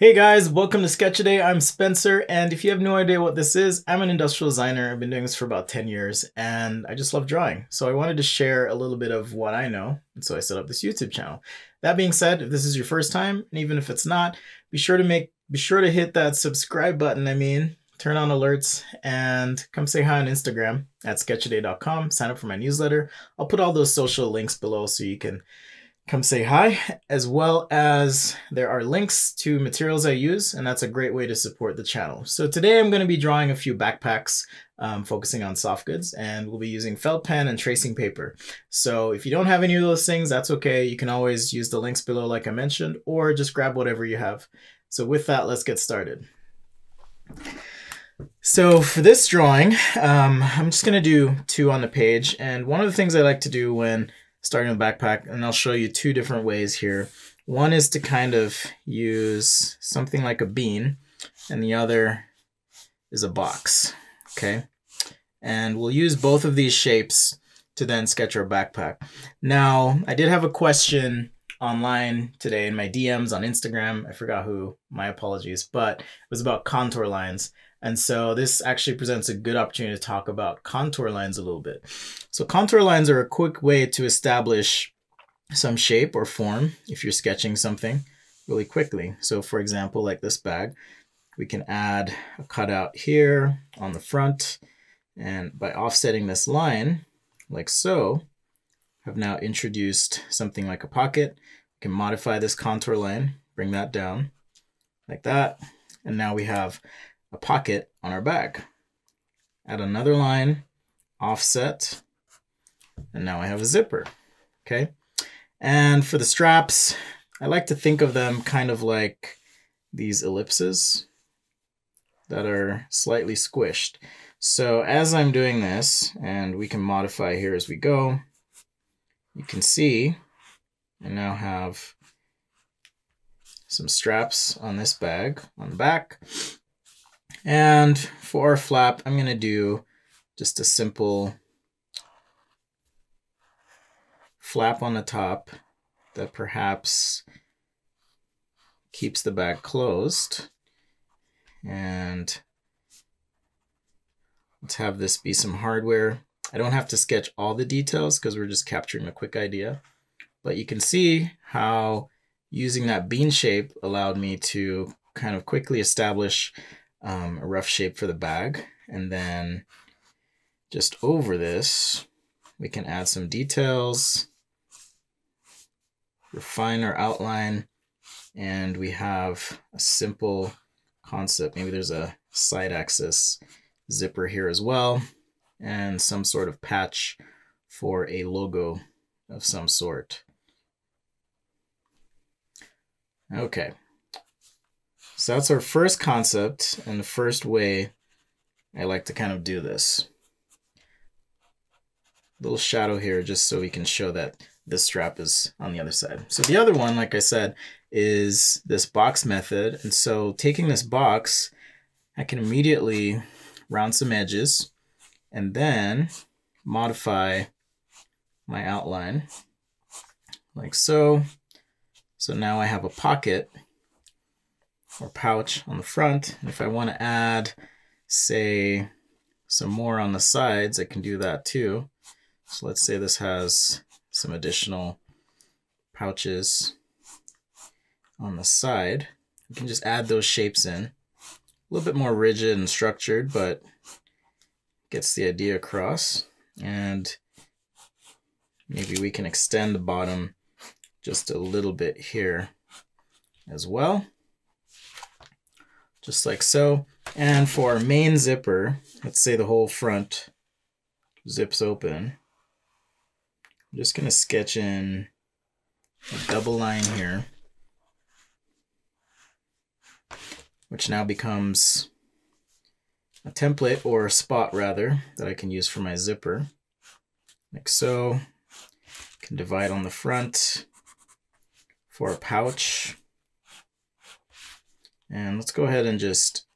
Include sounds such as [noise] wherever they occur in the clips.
Hey guys, welcome to Sketchaday. I'm Spencer, and if you have no idea what this is, I'm an industrial designer. I've been doing this for about 10 years, and I just love drawing. So I wanted to share a little bit of what I know, and so I set up this YouTube channel. That being said, if this is your first time, and even if it's not, be sure to make be sure to hit that subscribe button, I mean, turn on alerts, and come say hi on Instagram at sketchaday.com. Sign up for my newsletter. I'll put all those social links below so you can come say hi, as well as there are links to materials I use, and that's a great way to support the channel. So today I'm going to be drawing a few backpacks, um, focusing on soft goods, and we'll be using felt pen and tracing paper. So if you don't have any of those things, that's okay. You can always use the links below like I mentioned, or just grab whatever you have. So with that, let's get started. So for this drawing, um, I'm just going to do two on the page, and one of the things I like to do when starting with backpack, and I'll show you two different ways here. One is to kind of use something like a bean, and the other is a box, okay? And we'll use both of these shapes to then sketch our backpack. Now, I did have a question online today in my DMs on Instagram. I forgot who, my apologies, but it was about contour lines. And so this actually presents a good opportunity to talk about contour lines a little bit. So contour lines are a quick way to establish some shape or form if you're sketching something really quickly. So for example, like this bag, we can add a cutout here on the front. And by offsetting this line, like so, I've now introduced something like a pocket. We can modify this contour line, bring that down like that. And now we have a pocket on our bag. Add another line, offset, and now I have a zipper, okay? And for the straps, I like to think of them kind of like these ellipses that are slightly squished. So as I'm doing this, and we can modify here as we go, you can see I now have some straps on this bag on the back. And for our flap, I'm going to do just a simple flap on the top that perhaps keeps the bag closed. And let's have this be some hardware. I don't have to sketch all the details because we're just capturing a quick idea. But you can see how using that bean shape allowed me to kind of quickly establish um, a rough shape for the bag. And then just over this, we can add some details, refine our outline, and we have a simple concept. Maybe there's a side axis zipper here as well, and some sort of patch for a logo of some sort. Okay, so that's our first concept and the first way I like to kind of do this. Little shadow here just so we can show that this strap is on the other side. So the other one, like I said, is this box method. And so taking this box, I can immediately round some edges and then modify my outline like so. So now I have a pocket or pouch on the front. And if I want to add, say, some more on the sides, I can do that too. So let's say this has some additional pouches on the side. We can just add those shapes in. A little bit more rigid and structured, but gets the idea across. And maybe we can extend the bottom just a little bit here as well just like so. And for our main zipper, let's say the whole front zips open. I'm just going to sketch in a double line here, which now becomes a template or a spot rather that I can use for my zipper like so. Can divide on the front for a pouch. And let's go ahead and just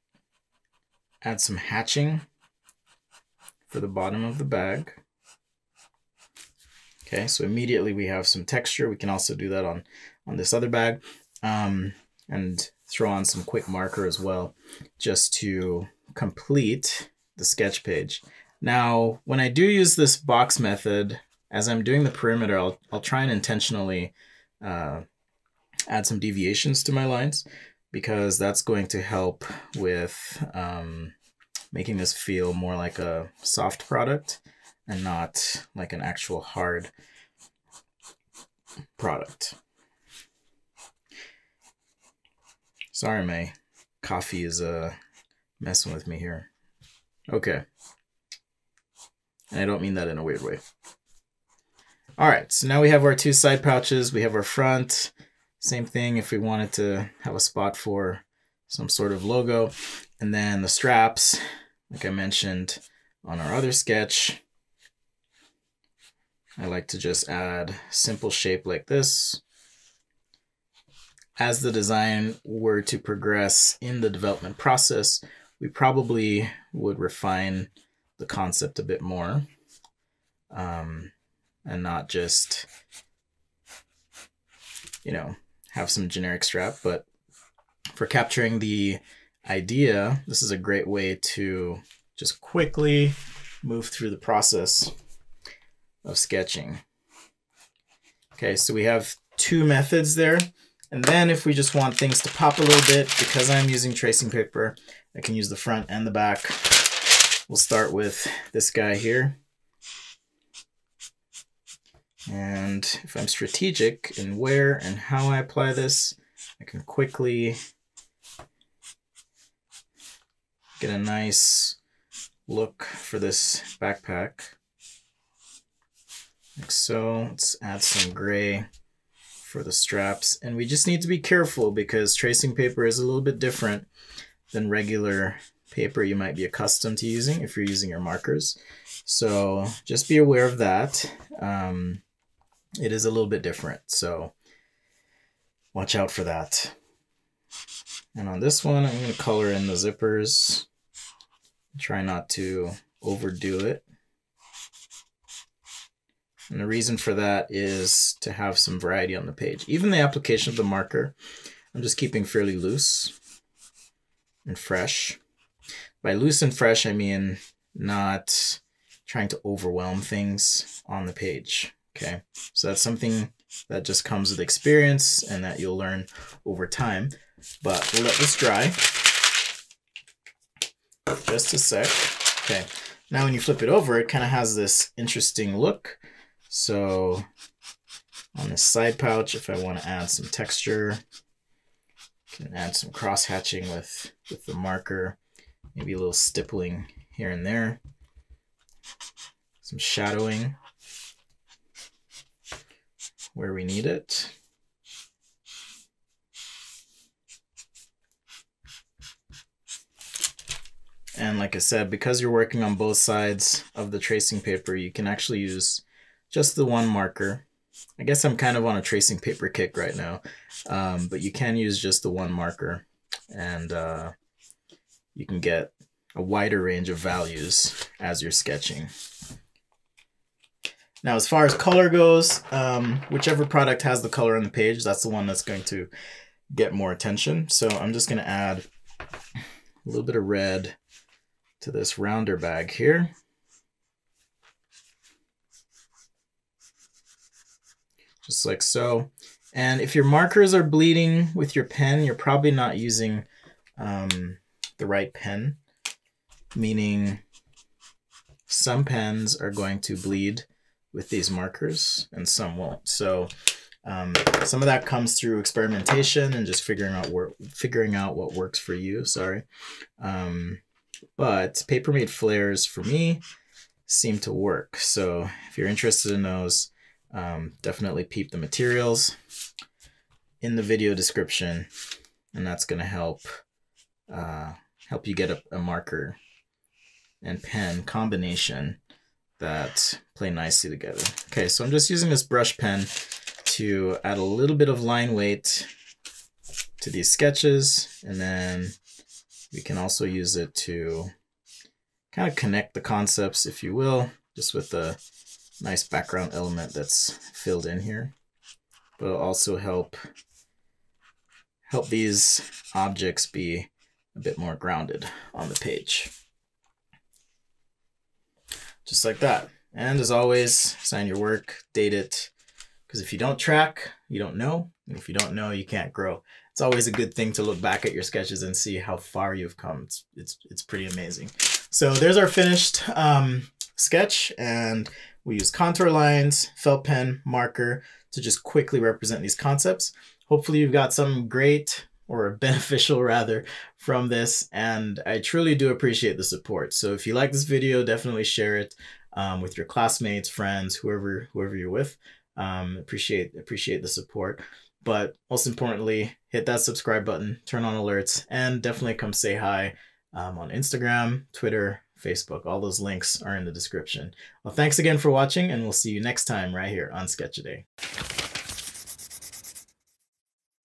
add some hatching for the bottom of the bag. Okay, so immediately we have some texture. We can also do that on, on this other bag. Um, and throw on some quick marker as well, just to complete the sketch page. Now, when I do use this box method, as I'm doing the perimeter, I'll, I'll try and intentionally uh, add some deviations to my lines because that's going to help with um, making this feel more like a soft product and not like an actual hard product. Sorry, my coffee is uh, messing with me here. Okay. And I don't mean that in a weird way. All right, so now we have our two side pouches. We have our front. Same thing if we wanted to have a spot for some sort of logo. And then the straps, like I mentioned on our other sketch, I like to just add simple shape like this. As the design were to progress in the development process, we probably would refine the concept a bit more um, and not just, you know, have some generic strap. But for capturing the idea, this is a great way to just quickly move through the process of sketching. Okay, so we have two methods there. And then if we just want things to pop a little bit, because I'm using tracing paper, I can use the front and the back. We'll start with this guy here. And if I'm strategic in where and how I apply this, I can quickly get a nice look for this backpack. Like so. Let's add some gray for the straps. And we just need to be careful because tracing paper is a little bit different than regular paper you might be accustomed to using if you're using your markers. So just be aware of that. Um, it is a little bit different. So watch out for that. And on this one, I'm going to color in the zippers. Try not to overdo it. And the reason for that is to have some variety on the page. Even the application of the marker, I'm just keeping fairly loose and fresh. By loose and fresh, I mean not trying to overwhelm things on the page. Okay, so that's something that just comes with experience and that you'll learn over time. But we'll let this dry. Just a sec. Okay, now when you flip it over, it kind of has this interesting look. So on this side pouch, if I want to add some texture, can add some cross hatching with, with the marker, maybe a little stippling here and there, some shadowing where we need it. And like I said, because you're working on both sides of the tracing paper, you can actually use just the one marker. I guess I'm kind of on a tracing paper kick right now, um, but you can use just the one marker and uh, you can get a wider range of values as you're sketching. Now, as far as color goes, um, whichever product has the color on the page, that's the one that's going to get more attention. So I'm just going to add a little bit of red to this rounder bag here. Just like so. And if your markers are bleeding with your pen, you're probably not using um, the right pen, meaning some pens are going to bleed with these markers and some won't. So um, some of that comes through experimentation and just figuring out figuring out what works for you. Sorry, um, but Paper Mate Flairs for me seem to work. So if you're interested in those, um, definitely peep the materials in the video description, and that's to help uh, help you get a, a marker and pen combination that play nicely together. Okay, so I'm just using this brush pen to add a little bit of line weight to these sketches, and then we can also use it to kind of connect the concepts, if you will, just with a nice background element that's filled in here. But it'll also help help these objects be a bit more grounded on the page. Just like that. And as always, sign your work, date it, because if you don't track, you don't know. And if you don't know, you can't grow. It's always a good thing to look back at your sketches and see how far you've come. It's, it's, it's pretty amazing. So there's our finished um, sketch and we use contour lines, felt pen, marker to just quickly represent these concepts. Hopefully you've got some great or [laughs] beneficial rather from this and I truly do appreciate the support. So if you like this video, definitely share it um, with your classmates, friends, whoever whoever you're with. Um, appreciate appreciate the support. But most importantly, hit that subscribe button, turn on alerts, and definitely come say hi um, on Instagram, Twitter, Facebook. All those links are in the description. Well, thanks again for watching, and we'll see you next time right here on Sketchaday.